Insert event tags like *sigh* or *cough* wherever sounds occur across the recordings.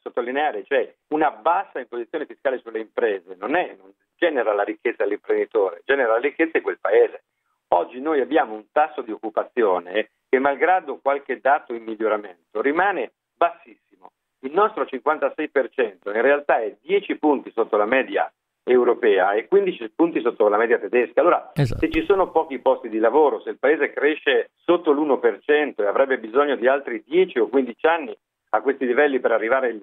sottolineare, cioè una bassa imposizione fiscale sulle imprese non, è, non genera la ricchezza all'imprenditore, genera la ricchezza in quel paese. Oggi noi abbiamo un tasso di occupazione che malgrado qualche dato in miglioramento rimane bassissimo. Il nostro 56% in realtà è 10 punti sotto la media europea e 15 punti sotto la media tedesca. Allora, esatto. se ci sono pochi posti di lavoro, se il paese cresce sotto l'1% e avrebbe bisogno di altri 10 o 15 anni a questi livelli per arrivare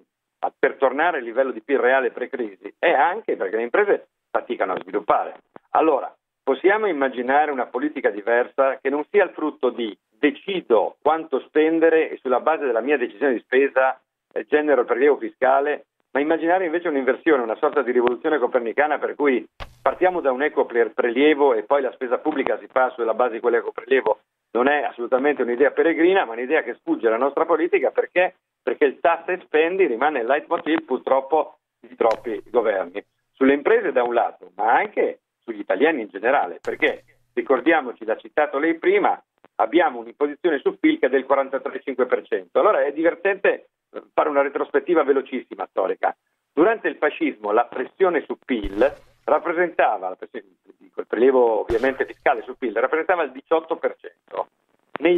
per tornare al livello di PIL reale pre-crisi, è anche perché le imprese faticano a sviluppare. Allora, possiamo immaginare una politica diversa che non sia il frutto di decido quanto spendere e sulla base della mia decisione di spesa eh, genero il prelievo fiscale ma immaginare invece un'inversione, una sorta di rivoluzione copernicana per cui partiamo da un eco prelievo e poi la spesa pubblica si fa sulla base di quell'eco prelievo non è assolutamente un'idea peregrina, ma un'idea che sfugge alla nostra politica perché, perché il tassa e spendi rimane il leitmotiv purtroppo di troppi governi. Sulle imprese da un lato, ma anche sugli italiani in generale, perché ricordiamoci, l'ha citato lei prima, abbiamo un'imposizione su PIL che è del 43,5%. Allora è divertente fare una retrospettiva velocissima storica. Durante il fascismo la pressione su PIL rappresentava, il prelievo ovviamente fiscale su PIL, rappresentava il 18%.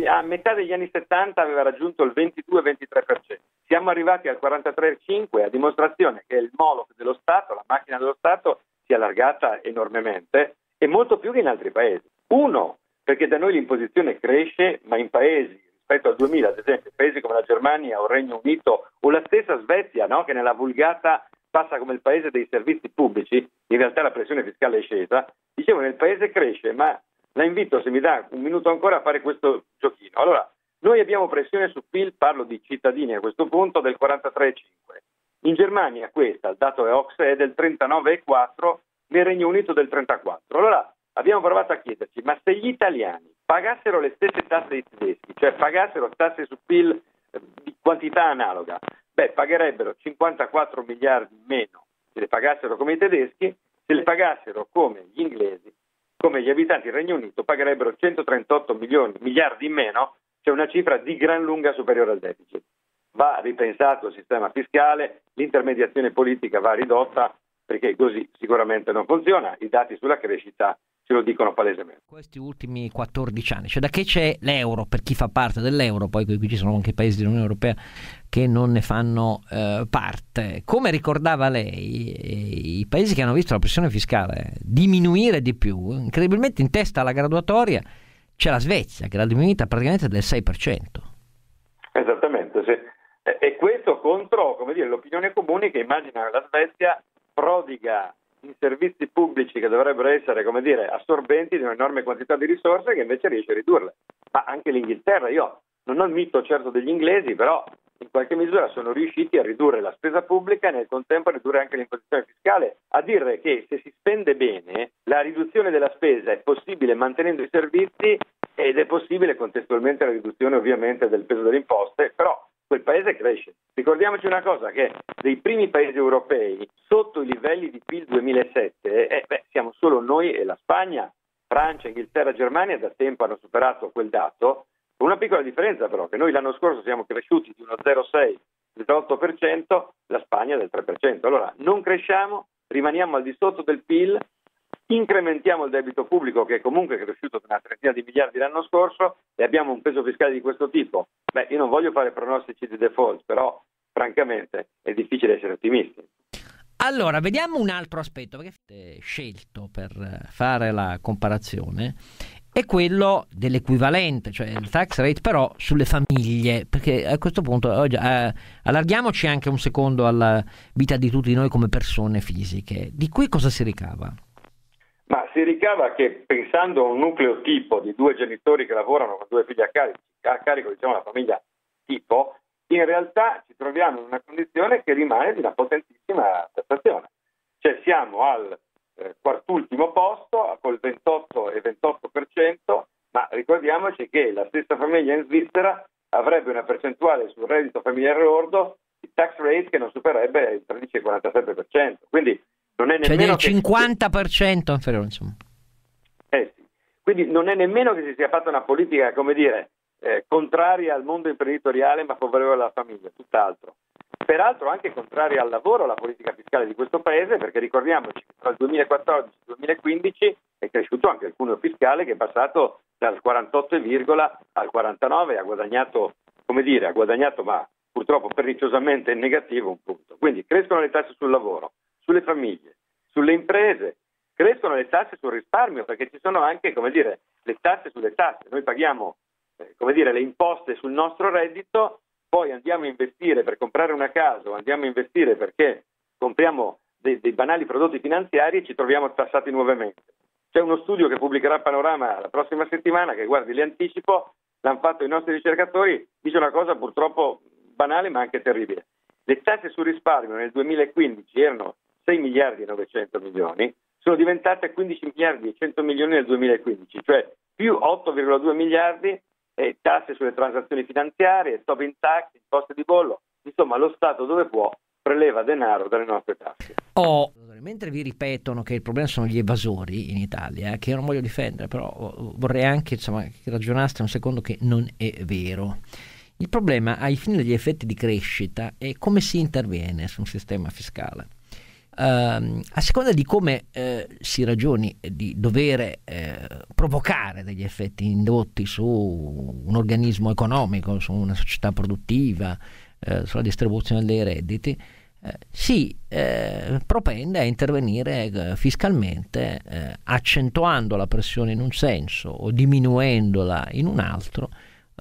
A metà degli anni 70 aveva raggiunto il 22-23%. Siamo arrivati al 43,5% a dimostrazione che il Moloch dello Stato, la macchina dello Stato, si è allargata enormemente e molto più che in altri paesi. Uno, perché da noi l'imposizione cresce, ma in paesi rispetto al 2000, ad esempio, paesi come la Germania o il Regno Unito o la stessa Svezia, no? che nella vulgata passa come il paese dei servizi pubblici, in realtà la pressione fiscale è scesa, dicevo nel paese cresce, ma la invito, se mi dà un minuto ancora, a fare questo giochino. Allora, noi abbiamo pressione su PIL, parlo di cittadini a questo punto, del 43,5. In Germania questa, il dato è OXE, è del 39,4, nel Regno Unito del 34. Allora, abbiamo provato a chiederci, ma se gli italiani pagassero le stesse tasse dei tedeschi, cioè pagassero tasse su PIL eh, di quantità analoga, beh, pagherebbero 54 miliardi in meno se le pagassero come i tedeschi, se le pagassero come gli inglesi, come gli abitanti del Regno Unito, pagherebbero 138 milioni, miliardi in meno, cioè una cifra di gran lunga superiore al deficit. Va ripensato il sistema fiscale, l'intermediazione politica va ridotta perché così sicuramente non funziona, i dati sulla crescita ce lo dicono palesemente. Questi ultimi 14 anni, cioè da che c'è l'euro per chi fa parte dell'euro, poi qui ci sono anche paesi dell'Unione Europea che non ne fanno eh, parte. Come ricordava lei, eh, i paesi che hanno visto la pressione fiscale diminuire di più, incredibilmente in testa alla graduatoria c'è la Svezia che l'ha diminuita praticamente del 6%. Esattamente, sì. E questo contro dire, l'opinione comune che immagina la Svezia prodiga in servizi pubblici che dovrebbero essere, dire, assorbenti di un'enorme quantità di risorse che invece riesce a ridurle. Ma anche l'Inghilterra, io non ho il mito certo degli inglesi, però in qualche misura sono riusciti a ridurre la spesa pubblica e nel contempo a ridurre anche l'imposizione fiscale, a dire che se si spende bene la riduzione della spesa è possibile mantenendo i servizi ed è possibile contestualmente la riduzione ovviamente del peso delle imposte, però quel paese cresce. Ricordiamoci una cosa, che dei primi paesi europei sotto i livelli di PIL 2007, eh, beh, siamo solo noi e la Spagna, Francia, Inghilterra, Germania da tempo hanno superato quel dato, con una piccola differenza però, che noi l'anno scorso siamo cresciuti di uno 0,6 del la Spagna del 3%. Allora non cresciamo, rimaniamo al di sotto del PIL, incrementiamo il debito pubblico che è comunque cresciuto di una trentina di miliardi l'anno scorso e abbiamo un peso fiscale di questo tipo, beh, io non voglio fare pronostici di default, però francamente è difficile essere ottimisti. Allora, vediamo un altro aspetto avete scelto per fare la comparazione è quello dell'equivalente, cioè il tax rate però sulle famiglie, perché a questo punto eh, allarghiamoci anche un secondo alla vita di tutti noi come persone fisiche. Di qui cosa si ricava? Ma si ricava che pensando a un nucleo tipo di due genitori che lavorano con due figli a carico, a carico diciamo la famiglia tipo, in realtà ci troviamo in una condizione che rimane di una potentissima tassazione. Cioè siamo al eh, quartultimo posto col 28 e 28%, ma ricordiamoci che la stessa famiglia in Svizzera avrebbe una percentuale sul reddito familiare lordo di tax rate che non supererebbe il 13,47%. Quindi non è cioè nemmeno cioè del 50% che... inferiore, insomma. Eh sì. Quindi non è nemmeno che si sia fatta una politica, come dire, eh, contraria al mondo imprenditoriale ma favorevole alla famiglia, tutt'altro. Peraltro anche contraria al lavoro la politica fiscale di questo Paese, perché ricordiamoci che tra il 2014 e il 2015 è cresciuto anche il cuneo fiscale che è passato dal 48, al 49 e ha guadagnato, come dire, ha guadagnato ma purtroppo perniciosamente negativo un punto. Quindi crescono le tasse sul lavoro, sulle famiglie, sulle imprese, crescono le tasse sul risparmio perché ci sono anche, come dire, le tasse sulle tasse. Noi paghiamo, eh, come dire, le imposte sul nostro reddito poi andiamo a investire per comprare una casa o andiamo a investire perché compriamo dei, dei banali prodotti finanziari e ci troviamo tassati nuovamente. C'è uno studio che pubblicherà Panorama la prossima settimana che, guardi, li anticipo, l'hanno fatto i nostri ricercatori, dice una cosa purtroppo banale ma anche terribile. Le tasse sul risparmio nel 2015 erano 6 miliardi e 900 milioni, sono diventate 15 miliardi e 100 milioni nel 2015, cioè più 8,2 miliardi eh, tasse sulle transazioni finanziarie, Tobin tax, imposte di bollo, insomma lo Stato dove può preleva denaro dalle nostre tasse. Oh, mentre vi ripetono che il problema sono gli evasori in Italia, che io non voglio difendere, però vorrei anche insomma, che ragionaste un secondo che non è vero. Il problema ai fini degli effetti di crescita è come si interviene su un sistema fiscale. Uh, a seconda di come uh, si ragioni di dover uh, provocare degli effetti indotti su un organismo economico, su una società produttiva, eh, sulla distribuzione dei redditi, si propende a intervenire fiscalmente accentuando la pressione in un senso o diminuendola in un altro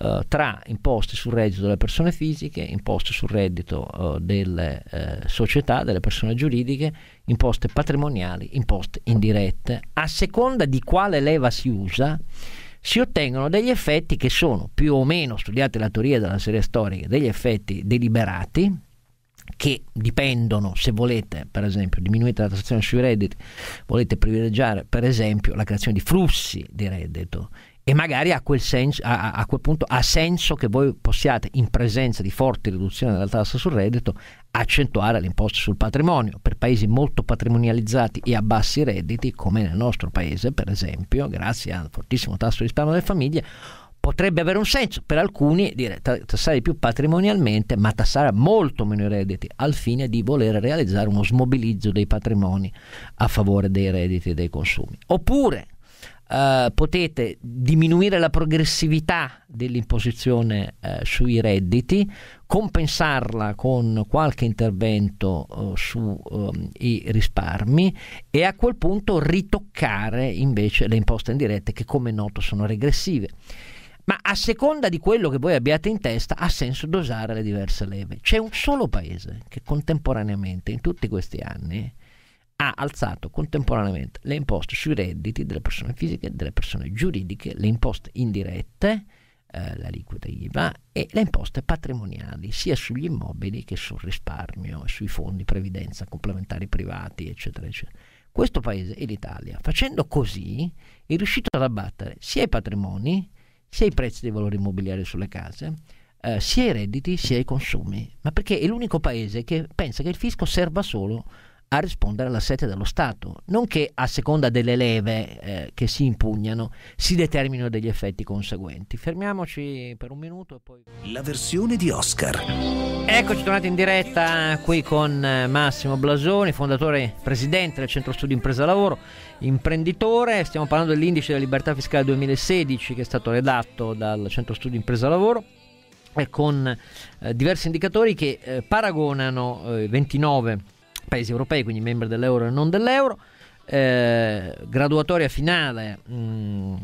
uh, tra imposte sul reddito delle persone fisiche, imposte sul reddito uh, delle uh, società, delle persone giuridiche, imposte patrimoniali, imposte indirette. A seconda di quale leva si usa, si ottengono degli effetti che sono più o meno, studiate la teoria della serie storica, degli effetti deliberati, che dipendono, se volete, per esempio, diminuite la tassazione sui redditi, volete privilegiare, per esempio, la creazione di flussi di reddito e magari a quel, senso, a, a quel, punto ha senso che voi possiate, in presenza di forti riduzioni della tassa sul reddito, accentuare l'imposta sul patrimonio. Per paesi molto patrimonializzati e a bassi redditi, come nel nostro paese, per esempio, grazie al fortissimo tasso di risparmio delle famiglie, potrebbe avere un senso per alcuni dire tassare più patrimonialmente, ma tassare molto meno i redditi, al fine di voler realizzare uno smobilizzo dei patrimoni a favore dei redditi e dei consumi. Oppure Uh, potete diminuire la progressività dell'imposizione uh, sui redditi, compensarla con qualche intervento uh, sui um, risparmi e a quel punto ritoccare invece le imposte indirette che come noto sono regressive. Ma a seconda di quello che voi abbiate in testa ha senso dosare le diverse leve. C'è un solo paese che contemporaneamente in tutti questi anni ha alzato contemporaneamente le imposte sui redditi delle persone fisiche e delle persone giuridiche, le imposte indirette, eh, l'aliquota IVA e le imposte patrimoniali, sia sugli immobili che sul risparmio, sui fondi previdenza complementari privati, eccetera, eccetera. Questo paese è l'Italia. Facendo così è riuscito ad abbattere sia i patrimoni, sia i prezzi dei valori immobiliari sulle case, eh, sia i redditi sia i consumi, ma perché è l'unico paese che pensa che il fisco serva solo a rispondere alla sete dello Stato, non che a seconda delle leve eh, che si impugnano si determinino degli effetti conseguenti. Fermiamoci per un minuto e poi... La versione di Oscar. Eccoci tornati in diretta qui con eh, Massimo Blasoni, fondatore e presidente del Centro Studi Impresa Lavoro, imprenditore. Stiamo parlando dell'indice della libertà fiscale 2016 che è stato redatto dal Centro Studi Impresa Lavoro e con eh, diversi indicatori che eh, paragonano 29 eh, paesi europei, quindi membri dell'euro e non dell'euro. Eh, graduatoria finale, mh, mm,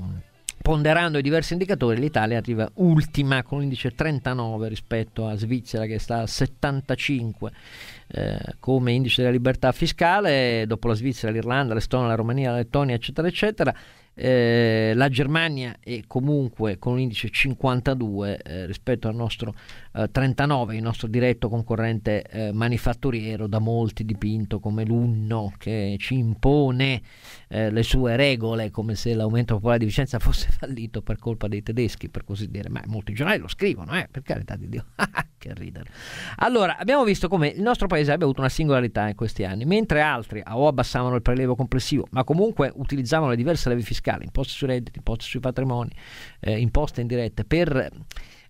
ponderando i diversi indicatori, l'Italia arriva ultima con l'indice 39 rispetto a Svizzera che sta al 75 eh, come indice della libertà fiscale, dopo la Svizzera, l'Irlanda, l'Estonia, la Romania, la Lettonia, eccetera, eccetera. Eh, la Germania è comunque con un indice 52 eh, rispetto al nostro eh, 39, il nostro diretto concorrente eh, manifatturiero, da molti dipinto come l'unno che ci impone eh, le sue regole, come se l'aumento popolare di Vicenza fosse *laughs* fallito per colpa dei tedeschi, per così dire. Ma molti giornali lo scrivono, eh, per carità di Dio. *laughs* che ridere. Allora, abbiamo visto come il nostro paese abbia avuto una singolarità in questi anni, mentre altri o abbassavano il prelevo complessivo, ma comunque utilizzavano le diverse leve fiscali fiscali, imposte sui redditi, imposte sui patrimoni, eh, imposte indirette, per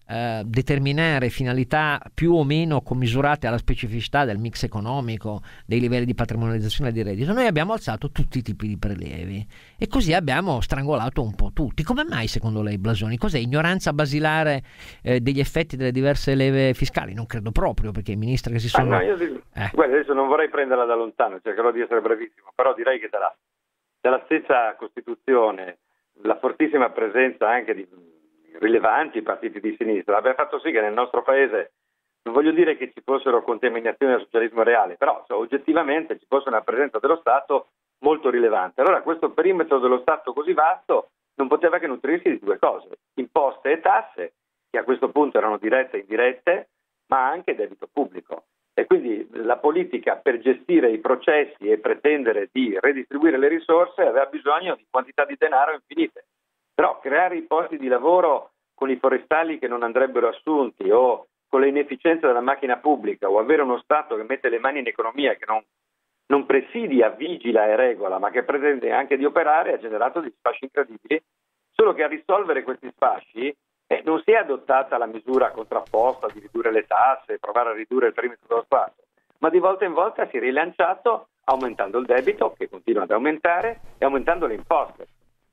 eh, determinare finalità più o meno commisurate alla specificità del mix economico, dei livelli di patrimonializzazione di reddito, noi abbiamo alzato tutti i tipi di prelievi e così abbiamo strangolato un po' tutti. Come mai secondo lei Blasoni? Cos'è? Ignoranza basilare eh, degli effetti delle diverse leve fiscali? Non credo proprio perché i ministri che si sono... Ah, no, io eh. Guarda, adesso non vorrei prenderla da lontano, cercherò di essere brevissimo, però direi che dalla, dalla stessa Costituzione la fortissima presenza anche di rilevanti partiti di sinistra, abbia fatto sì che nel nostro paese, non voglio dire che ci fossero contaminazioni del socialismo reale, però cioè, oggettivamente ci fosse una presenza dello Stato molto rilevante. Allora questo perimetro dello Stato così vasto non poteva che nutrirsi di due cose, imposte e tasse, che a questo punto erano dirette e indirette, ma anche debito pubblico. E quindi la politica per gestire i processi e pretendere di redistribuire le risorse aveva bisogno di quantità di denaro infinite. Però creare i posti di lavoro con i forestali che non andrebbero assunti o con le inefficienze della macchina pubblica o avere uno Stato che mette le mani in economia che non, non presidia, vigila e regola, ma che pretende anche di operare, ha generato degli sfasci incredibili. Solo che a risolvere questi sfasci eh, non si è adottata la misura contrapposta di ridurre le tasse, provare a ridurre il perimetro dello Stato, ma di volta in volta si è rilanciato aumentando il debito, che continua ad aumentare, e aumentando le imposte.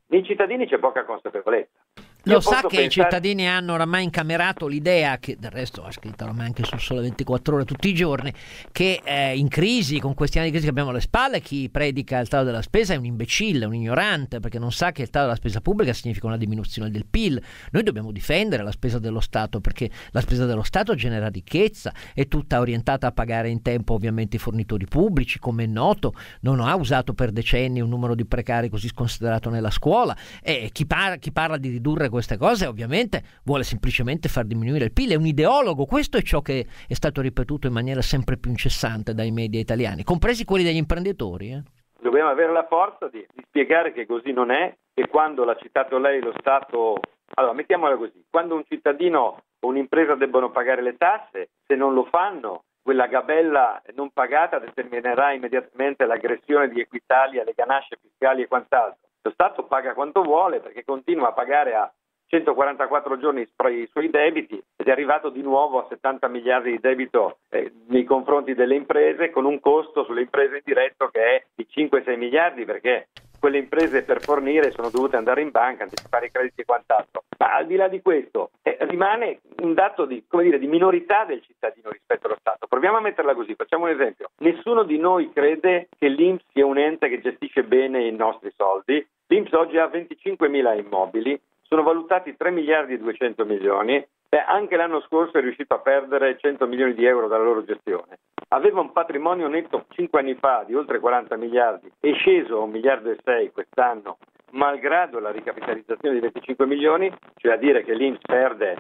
Nei cittadini c'è poca consapevolezza. Lo sa che pensare... i cittadini hanno oramai incamerato l'idea, che del resto ha scritto oramai anche sul Sole 24 Ore tutti i giorni, che eh, in crisi, con questi anni di crisi che abbiamo alle spalle, chi predica il taglio della spesa è un imbecille, un ignorante, perché non sa che il taglio della spesa pubblica significa una diminuzione del PIL. Noi dobbiamo difendere la spesa dello Stato, perché la spesa dello Stato genera ricchezza, è tutta orientata a pagare in tempo ovviamente i fornitori pubblici, come è noto, non ha usato per decenni un numero di precari così sconsiderato nella scuola, e chi, par- chi parla di ridurre queste cose ovviamente vuole semplicemente far diminuire il PIL, è un ideologo, questo è ciò che è stato ripetuto in maniera sempre più incessante dai media italiani, compresi quelli degli imprenditori. Eh. Dobbiamo avere la forza di, di spiegare che così non è e quando l'ha citato lei lo Stato, allora mettiamola così, quando un cittadino o un'impresa debbono pagare le tasse, se non lo fanno quella gabella non pagata determinerà immediatamente l'aggressione di Equitalia, le ganasce fiscali e quant'altro. Lo Stato paga quanto vuole perché continua a pagare a 144 giorni i suoi debiti ed è arrivato di nuovo a 70 miliardi di debito eh, nei confronti delle imprese con un costo sulle imprese indiretto che è di 5-6 miliardi perché quelle imprese per fornire sono dovute andare in banca, anticipare i crediti e quant'altro. Ma al di là di questo eh, rimane un dato di, dire, di minorità del cittadino rispetto allo Stato. Proviamo a metterla così, facciamo un esempio. Nessuno di noi crede che l'Inps sia un ente che gestisce bene i nostri soldi. L'Inps oggi ha 25 mila immobili, sono valutati 3 miliardi e 200 milioni e anche l'anno scorso è riuscito a perdere 100 milioni di euro dalla loro gestione. Aveva un patrimonio netto 5 anni fa di oltre 40 miliardi, è sceso a 1 miliardo e 6 quest'anno, malgrado la ricapitalizzazione di 25 milioni, cioè a dire che l'Inps perde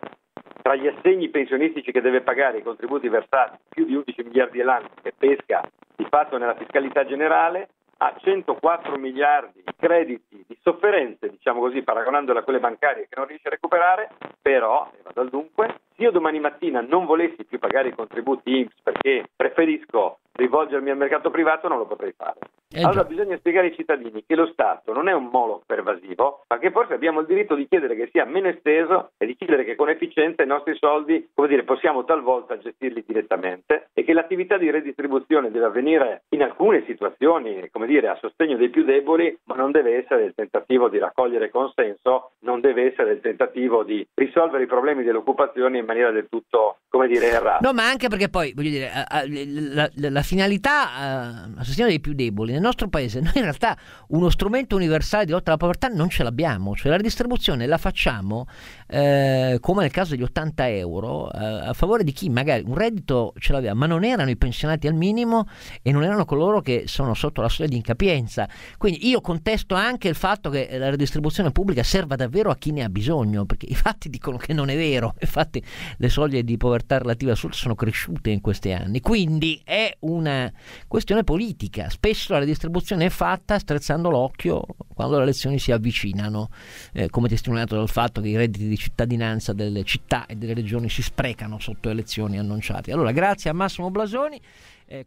tra gli assegni pensionistici che deve pagare i contributi versati più di 11 miliardi all'anno che pesca di fatto nella fiscalità generale a 104 miliardi di crediti di sofferenze, diciamo così, paragonandola a quelle bancarie che non riesce a recuperare, però, e vado al dunque, se io domani mattina non volessi più pagare i contributi INPS perché preferisco rivolgermi al mercato privato, non lo potrei fare. Eh allora bisogna spiegare ai cittadini che lo Stato non è un molo pervasivo, ma che forse abbiamo il diritto di chiedere che sia meno esteso e di chiedere che con efficienza i nostri soldi, come dire, possiamo talvolta gestirli direttamente e che l'attività di redistribuzione deve avvenire in alcune situazioni, come dire, a sostegno dei più deboli, ma non deve essere il tentativo di raccogliere consenso, non deve essere il tentativo di risolvere i problemi dell'occupazione in maniera del tutto, come dire, errata. No, ma anche perché poi, voglio dire, la, la, la finalità a sostegno dei più deboli nostro paese noi in realtà uno strumento universale di lotta alla povertà non ce l'abbiamo, cioè la redistribuzione la facciamo eh, come nel caso degli 80 euro eh, a favore di chi magari un reddito ce l'aveva, ma non erano i pensionati al minimo e non erano coloro che sono sotto la soglia di incapienza. Quindi io contesto anche il fatto che la redistribuzione pubblica serva davvero a chi ne ha bisogno, perché i fatti dicono che non è vero, *laughs* infatti le soglie di povertà relativa al sud sono cresciute in questi anni, quindi è una questione politica, spesso la redistribuzione distribuzione è fatta strizzando l'occhio quando le elezioni si avvicinano, eh, come testimoniato dal fatto che i redditi di cittadinanza delle città e delle regioni si sprecano sotto elezioni annunciate. Allora, grazie a Massimo Blasoni. Eh,